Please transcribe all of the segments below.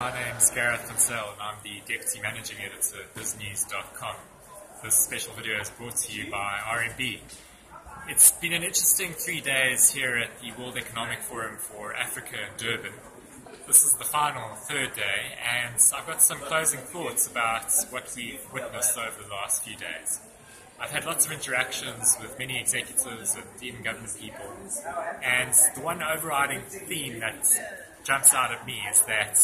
My name's Gareth van Zyl and I'm the Deputy Managing Editor at BizNews.com. This special video is brought to you by RMB. It's been an interesting three days here at the World Economic Forum for Africa in Durban. This is the final third day and I've got some closing thoughts about what we've witnessed over the last few days. I've had lots of interactions with many executives and even government people, and the one overriding theme that jumps out at me is that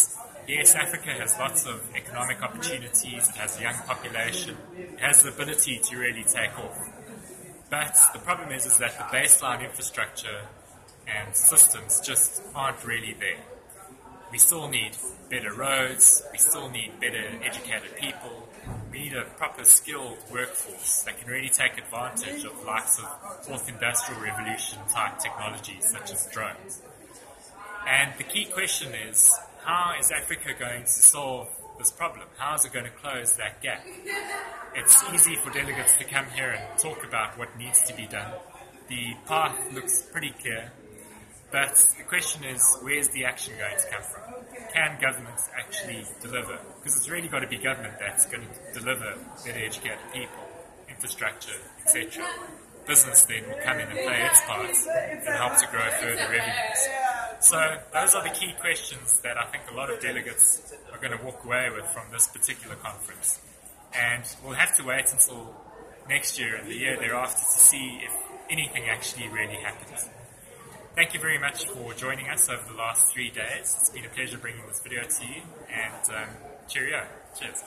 yes, Africa has lots of economic opportunities, it has a young population, it has the ability to really take off. But the problem is, is that the baseline infrastructure and systems just aren't really there. We still need better roads, we still need better educated people, we need a proper skilled workforce that can really take advantage of the likes of fourth industrial revolution type technologies such as drones. And the key question is, how is Africa going to solve this problem? How is it going to close that gap? It's easy for delegates to come here and talk about what needs to be done. The path looks pretty clear, but the question is, where's the action going to come from? Can governments actually deliver? Because it's really got to be government that's going to deliver better educated people, infrastructure, etc. Business then will come in and play its part and help to grow further revenues. So those are the key questions that I think a lot of delegates are going to walk away with from this particular conference. And we'll have to wait until next year and the year thereafter to see if anything actually really happens. Thank you very much for joining us over the last three days. It's been a pleasure bringing this video to you, and um, cheerio. Cheers.